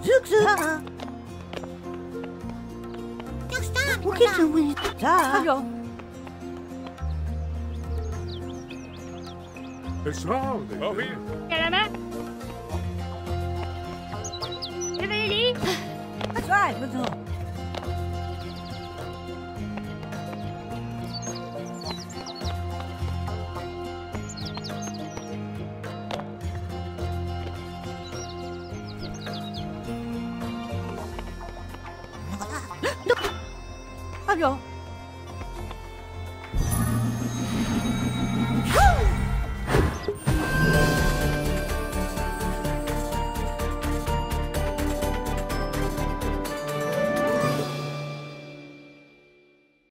Zoek ze. Hoe is ze weer? Daar. Het is waar. Oh, hier. Kalama. Even jullie. Het is waar, bedoel. ある。